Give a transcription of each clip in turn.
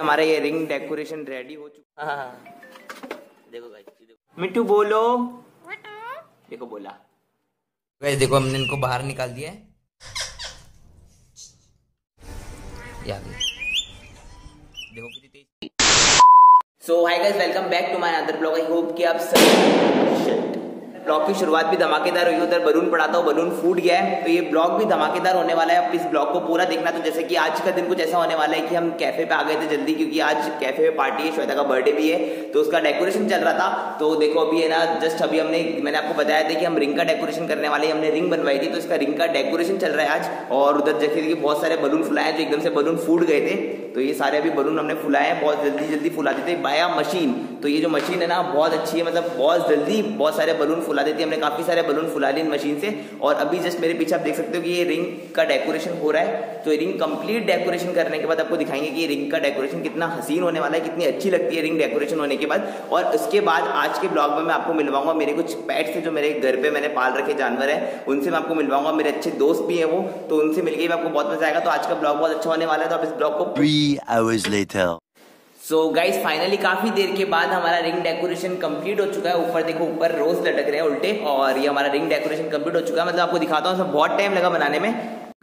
हमारा ये ring decoration ready हो चुका। हाँ, हाँ, हाँ। देखो गाइस देखो। मिट्टू बोलो। देखो बोला। गाइस देखो हमने इनको बाहर निकाल दिया है। देखो कितनी तेज। So hi guys welcome back to my other blog I hope कि आप सब ब्लॉग की शुरुआत भी धमाकेदार हुई, उधर बलून पड़ा था बलून फूट गया है। तो ये ब्लॉग भी धमाकेदार होने वाला है। अब इस ब्लॉग को पूरा देखना। तो जैसे कि आज का दिन कुछ ऐसा होने वाला है कि हम कैफ़े पे आ गए थे जल्दी, क्योंकि आज कैफ़े में पार्टी है, श्वेता का बर्थडे भी है। तो उसका डेकोरेशन चल रहा था। तो देखो, अभी है ना जस्ट अभी हमने, मैंने आपको बताया था कि हम रिंग का डेकोरेशन करने वाले हमने रिंग बनवाई थी तो इसका रिंग का डेकोरेशन चल रहा है आज। और उधर जैसे कि बहुत सारे बलून फुलाए जो एकदम से बलून फूट गए थे। तो ये सारे अभी बलून हमने फुलाए हैं, बहुत जल्दी जल्दी फुला देते हैं बाया मशीन तो ये जो मशीन है ना, बहुत अच्छी है मतलब बहुत जल्दी बहुत सारे बलून फुला देती है। हमने काफ़ी सारे बलून फुला लिए इन मशीन से। और अभी जस्ट मेरे पीछे आप देख सकते हो कि ये रिंग का डेकोरेशन हो रहा है। तो रिंग कंप्लीट डेकोरेशन करने के बाद आपको दिखाएँगे कि रिंग का डेकोरेशन कितना हसीन होने वाला है, कितनी अच्छी लगती है रिंग डेकोरेशन होने के बाद। और उसके बाद आज के ब्लॉग में मैं आपको मिलवाऊँगा मेरे कुछ पेट्स है जो मेरे घर पे मैंने पाल रखे जानवर है। उनसे मैं आपको मिलवाऊँगा, मेरे अच्छे दोस्त भी है वो। तो उनसे मिलकर भी आपको बहुत मज़ा आएगा। तो आज का ब्लॉग बहुत अच्छा होने वाला है। तो आप इस ब्लॉग को Three hours later. So guys finally काफ़ी देर के बाद हमारा रिंग डेकोरेशन कंप्लीट हो चुका है। ऊपर देखो, ऊपर रोज लटक रहे हैं उल्टे, और ये हमारा रिंग डेकोरेशन कंप्लीट हो चुका है। मतलब आपको दिखाता हूँ सब बहुत टाइम लगा बनाने में।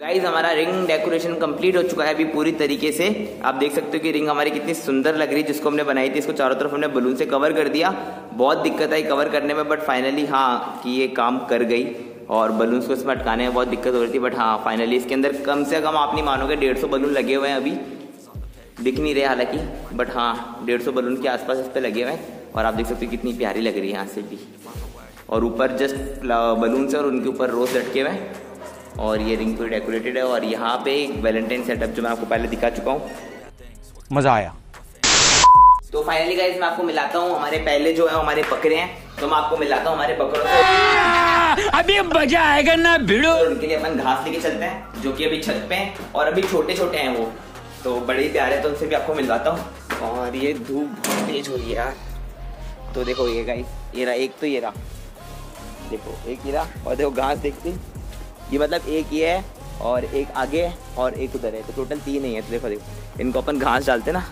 गाइज़ हमारा रिंग डेकोरेशन कंप्लीट हो चुका है अभी पूरी तरीके से। आप देख सकते हो कि रिंग हमारी कितनी सुंदर लग रही है, जिसको हमने बनाई थी, इसको चारों तरफ़ हमने बलून से कवर कर दिया। बहुत दिक्कत आई कवर करने में बट फाइनली हाँ कि ये काम कर गई, और बलून्स को इसमें अटकाने में बहुत दिक्कत हो रही थी बट हाँ फाइनली इसके अंदर कम से कम आप नहीं मानोगे, डेढ़ सौ बलून लगे हुए हैं अभी। दिख नहीं रहे हालाँकि बट हाँ डेढ़ सौ बलून के आसपास इस पर लगे हुए हैं और आप देख सकते हो कितनी प्यारी लग रही है यहाँ से भी। और ऊपर जस्ट बलून से और उनके ऊपर रोज लटके हुए हैं और ये रिंग पूरी डेकोरेटेड है और यहाँ पे एक वैलेंटाइन सेटअप जो मैं आपको पहले दिखा चुका हूँ। मज़ा आया। तो फाइनली गाइज़ मैं आपको मिलाता हूँ हमारे पहले जो है हमारे बकरे हैं तो मैं आपको मिलाता हूँ हमारे बकरों से। अभी मज़ा आएगा ना भिड़ो। उनके लिए अपन घास लेके चलते हैं जो कि अभी छत पे हैं और अभी छोटे छोटे हैं वो। तो बड़े ही प्यारे तो उनसे भी आपको मिलवाता हूँ। और ये धूप बहुत तेज हो रही है यार। तो देखो ये गाइस ये रहा, एक तो ये रहा। देखो, एक ये रहा, और देखो घास देखते ये मतलब एक ये है, और एक आगे है, और एक उधर है। तो टोटल तीन ही है तो देखो देखो। इनको अपन घास डालते ना।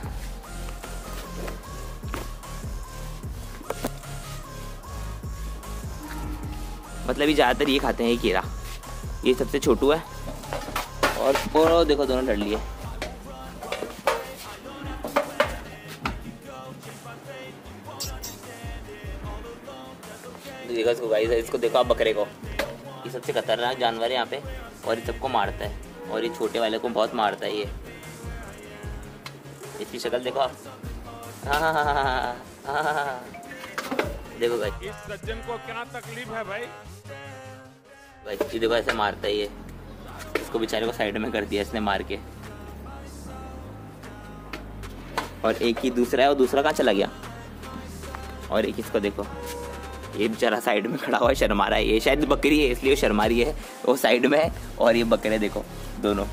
मतलब ये ज़्यादातर ये खाते हैं ये कीड़ा ये सबसे छोटू है। और और देखो, दोनों लड़ लिए। दीजिएगा इसको गाइस इसको देखो आप बकरे को। ये सबसे खतरनाक जानवर है यहाँ पे और ये सबको मारता है और ये छोटे वाले को बहुत मारता है ये। इसकी शक्ल देखो आप। हाँ, हाँ, हाँ, देखो भाई इस सज्जन को क्या तकलीफ़ है भाई? भाई देखो ऐसे मारता है ये। इसको बेचारे को साइड में कर दिया इसने मार के। और एक ही दूसरा है और दूसरा कहाँ चला गया? और एक इसको देखो। ये बेचारा साइड में खड़ा हुआ शर्मा रहा है। ये शायद बकरी है, इसलिए शर्मा रही है। वो साइड में है और ये बकरे देखो, दोनों।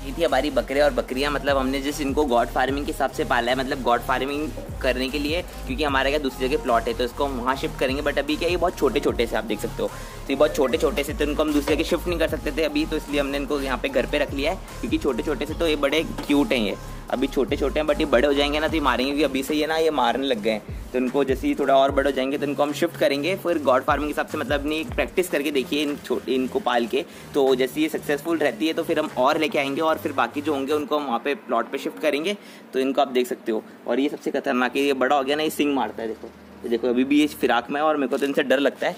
ये थी हमारी बकरे और बकरियाँ। मतलब हमने जिस इनको गॉड फ़ार्मिंग के हिसाब से पाला है मतलब गॉड फ़ार्मिंग करने के लिए, क्योंकि हमारे क्या दूसरी जगह प्लॉट है तो इसको हम वहाँ शिफ्ट करेंगे। बट अभी क्या ये बहुत छोटे छोटे से आप देख सकते हो। तो ये बहुत छोटे छोटे से तो इनको हम दूसरी जगह शिफ्ट नहीं कर सकते थे अभी तो इसलिए हमने इनको यहाँ पे घर पे रख लिया है, क्योंकि छोटे छोटे से तो ये बड़े क्यूट हैं ये। अभी छोटे छोटे हैं बट ये बड़े हो जाएँगे ना तो ये मारेंगे, क्योंकि अभी से ये ना, ये मारने लग गए तो इनको जैसे ही थोड़ा और बड़े हो जाएँगे तो इनको हम शिफ्ट करेंगे, फिर गॉड फ़ार्मिंग के हिसाब से मतलब अपनी प्रैक्टिस करके देखिए इन छोटे इनको पाल के। तो जैसे ये सक्सेसफुल रहती है तो फिर हम और लेके आएँगे और फिर बाकी जो होंगे उनको हम वहाँ पे प्लॉट पे शिफ्ट करेंगे तो इनको आप देख सकते हो। और ये सबसे खतरनाक है, ये बड़ा हो गया ना, ये सिंग मारता है, देखो। ये देखो, अभी भी ये फिराक में है और मेरे को तो इनसे डर लगता है।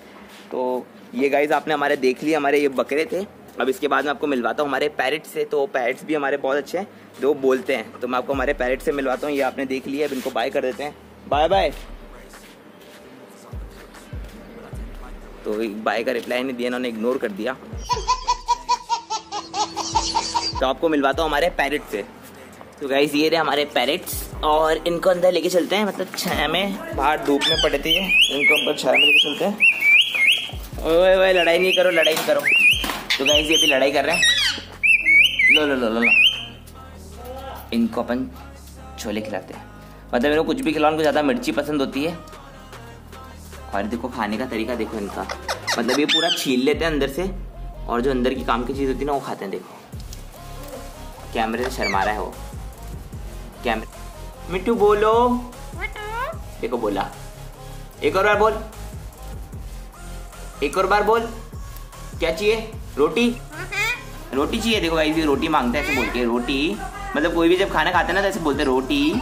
तो ये गाइज़ आपने हमारे देख लिए, हमारे ये बकरे थे। अब इसके बाद मैं आपको मिलवाता हूँ, हमारे पैरेट से तो पैरेट्स भी हमारे बहुत अच्छे हैं, जो बोलते हैं। तो मैं आपको हमारे पैरेट से मिलवाता हूँ, ये आपने देख लिया अब इनको बाय कर देते हैं। बाय बाय तो बाय का रिप्लाई नहीं दिया, इन्होंने इग्नोर कर दिया। तो आपको मिलवाता हूँ हमारे पैरेट से। तो गाइज़ ये रहे हमारे पैरेट्स और इनको अंदर लेके चलते हैं मतलब छाया में बाहर धूप में पड़े थे इनको अंदर छाया में लेके चलते हैं। ओए ओए, लड़ाई नहीं करो, लड़ाई नहीं करो। तो गाइज़ ये भी लड़ाई कर रहे हैं। लो लो लो लो लो। इनको अपन छोले खिलाते हैं। मतलब मेरे को कुछ भी खिलाओ उनको ज़्यादा मिर्ची पसंद होती है। और देखो, खाने का तरीका देखो इनका। मतलब ये पूरा छील लेते हैं अंदर से। और जो अंदर की काम की चीज़ होती है ना, वो खाते हैं, देखो। कैमरे से शर्मा रहा है वो। कैमरे मिट्टू बोलो। देखो बोला। एक और बार बोल। एक और बार बोल। क्या चाहिए? रोटी? रोटी। चाहिए। देखो भाई ये रोटी माँगता है ऐसे बोल के। रोटी। मतलब कोई भी जब खाना खाता है ना तो ऐसे बोलते रोटी।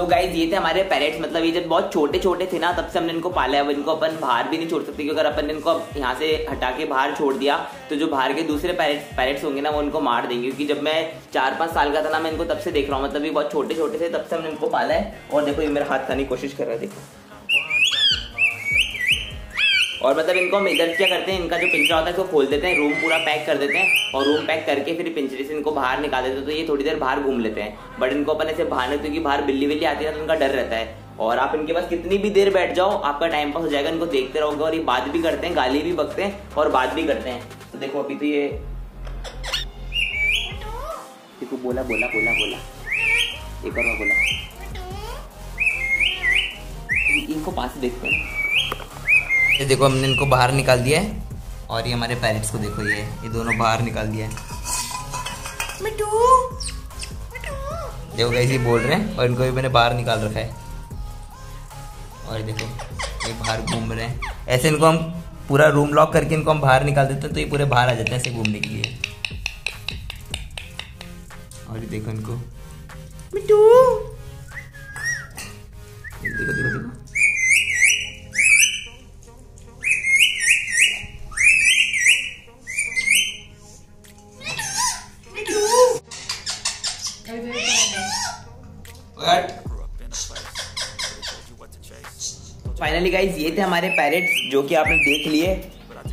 सो गाइज़ ये थे हमारे पेरेट्स मतलब ये जब बहुत छोटे छोटे थे ना, तब से हमने इनको पाला अब इनको अपन बाहर भी नहीं छोड़ सकते, क्योंकि अगर अपन इनको यहाँ से हटा के बाहर छोड़ दिया तो जो बाहर के दूसरे पेरेट्स पेरेट्स होंगे ना, वो इनको मार देंगे. क्योंकि जब मैं चार पाँच साल का था ना, मैं इनको तब से देख रहा हूँ. मतलब ये बहुत छोटे छोटे थे, तब से हमने इनको पाला है. और देखो, ये मेरा हाथ खाने की कोशिश कर रहा है, देखो. और मतलब इनको हम इधर क्या करते हैं, इनका जो पिंजरा होता है, इसको खोल देते हैं रूम पूरा पैक कर देते हैं और रूम पैक करके फिर पिंजरे से इनको बाहर निकाल देते हैं। तो ये थोड़ी देर बाहर घूम लेते हैं। बट इनको अपन ऐसे बाहर क्योंकि बाहर बिल्ली बिल्ली आती है तो उनका डर रहता है। और आप इनके पास कितनी भी देर बैठ जाओ, आपका टाइम पास हो जाएगा, इनको देखते रहोगे और ये बात भी करते हैं, गाली भी बकते हैं और बात भी करते हैं। तो देखो, अभी तो ये देखो, बोला बोला बोला बोला। एक और बोला। इनको पास देखते हैं। ये देखो हमने इनको बाहर निकाल दिया है। और ये हमारे पेरेंट्स को देखो ये ये दोनों बाहर निकाल दिया है। देखो कैसे बोल रहे हैं और इनको भी मैंने बाहर निकाल रखा है। और देखो ये बाहर घूम रहे हैं। ऐसे इनको हम पूरा रूम लॉक करके इनको हम बाहर निकाल देते हैं तो ये पूरे बाहर आ जाते हैं ऐसे घूमने के लिए। और ये देखो इनको। मिट्टू देखो देखो देखो। फाइनली गाइज़ ये थे हमारे पेरेंट्स जो कि आपने देख लिए।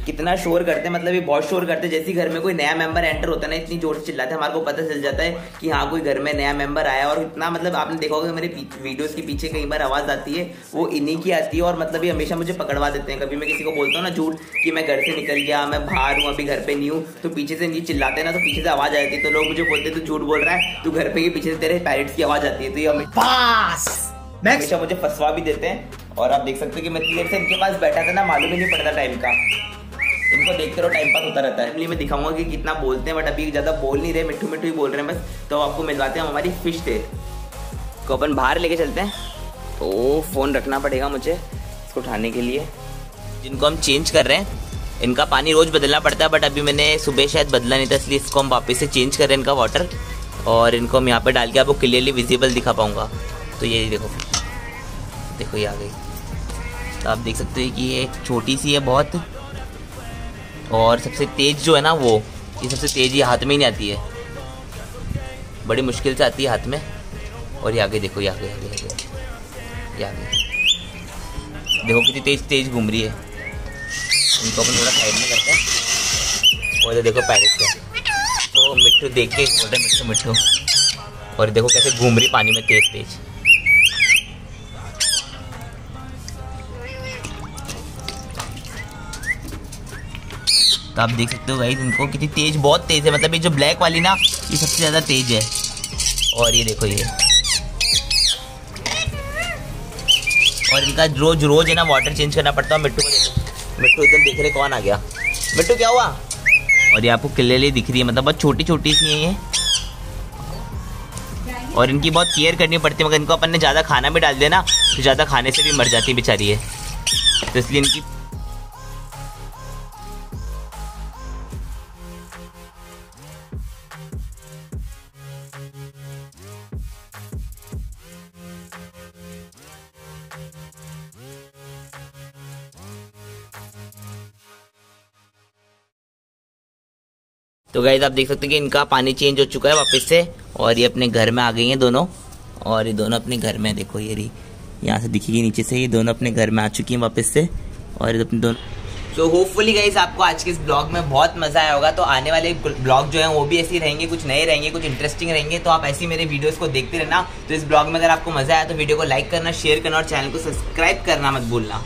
कितना शोर करते हैं मतलब ये बहुत शोर करते हैं। जैसे घर में कोई नया मेंबर एंटर होता है ना इतनी ज़ोर से चिल्लाते हैं हमारे को पता चल जाता है कि हाँ कोई घर में नया मेंबर आया और इतना मतलब आपने देखा होगा मेरे वीडियोस के पीछे कई बार आवाज़ आती है वो इन्हीं की आती है और मतलब ये हमेशा मुझे पकड़वा देते हैं। कभी मैं किसी को बोलता हूँ ना झूठ कि मैं घर से निकल गया मैं बाहर हूँ अभी घर पर नहीं हूँ तो पीछे से इनकी चिल्लाते ना तो पीछे से आवाज़ आती है। तो लोग मुझे बोलते हैं तू झूठ बोल रहा है तो घर पर ही पीछे से तेरे पेरेंट्स की आवाज़ आती है। तो ये हमेशा मुझे फंसवा भी देते हैं। और आप देख सकते हो कि मैं देर से इनके पास बैठा था ना, मालूम ही नहीं पड़ता टाइम का। इनको देखते रहो टाइम पास होता रहता है। इसलिए मैं दिखाऊँगा कि कितना बोलते हैं बट अभी ज़्यादा बोल नहीं रहे मिट्टू मिट्टू ही बोल रहे हैं बस। तो आपको मिलवाते हैं हमारी फ़िश थे को अपन बाहर लेके चलते हैं। तो फ़ोन रखना पड़ेगा मुझे इसको उठाने के लिए। जिनको हम चेंज कर रहे हैं, इनका पानी रोज बदलना पड़ता है बट अभी मैंने सुबह शायद बदला नहीं था, इसलिए इसको हम वापस से चेंज कर रहे हैं इनका वाटर और इनको हम यहाँ पर डाल के आपको क्लियरली विजिबल दिखा पाऊँगा। तो ये देखो। देखो ये आ गई। तो आप देख सकते हो कि ये छोटी सी है बहुत। और सबसे तेज जो है ना वो, ये सबसे तेज ये हाथ में ही नहीं आती है। बड़ी मुश्किल से आती है हाथ में। और ये आगे देखो, ये आगे आगे आगे। आगे। देखो कितनी तेज तेज घूम रही है। इनको अपन थोड़ा साइड में करते हैं। और ये देखो पैरिस का तो मिट्टू देख के, बोलते हैं, मिट्टू मिट्टू। और देखो कैसे घूम रही पानी में तेज तेज। तो आप देख सकते हो गाइस इनको कितनी तेज, बहुत तेज है। मतलब ये जो ब्लैक वाली ना, ये सबसे ज़्यादा तेज है। और ये देखो ये। और इनका रोज रोज है ना वाटर चेंज करना पड़ता है। मिट्टू मिट्टू इधर देख रहे, कौन आ गया? मिट्टू, क्या हुआ? और ये आपको क्लियरली दिख रही है। मतलब बहुत छोटी छोटी सी है ये। और इनकी बहुत केयर करनी पड़ती है। मगर इनको अपन ने ज़्यादा खाना भी डाल दिया ना तो ज़्यादा खाने से भी मर जाती है बेचारी है तो इसलिए इनकी तो गाइज़ आप देख सकते हैं कि इनका पानी चेंज हो चुका है वापस से, और ये अपने घर में आ गई हैं दोनों। और ये दोनों अपने घर में, देखो ये रही, यहाँ से दिखेगी नीचे से, ये दोनों अपने घर में आ चुकी हैं वापस से, और ये अपने दोनों तो होपफुली गाइस आपको आज के इस ब्लॉग में बहुत मज़ा आया होगा। तो आने वाले ब्लॉग जो है, वो भी ऐसे ही रहेंगे, कुछ नए रहेंगे, कुछ इंटरेस्टिंग रहेंगे। तो आप ऐसे मेरे वीडियोस को देखते रहना। तो इस ब्लॉग में अगर आपको मज़ा आया तो वीडियो को लाइक करना शेयर करना, और चैनल को सब्सक्राइब करना मत भूलना।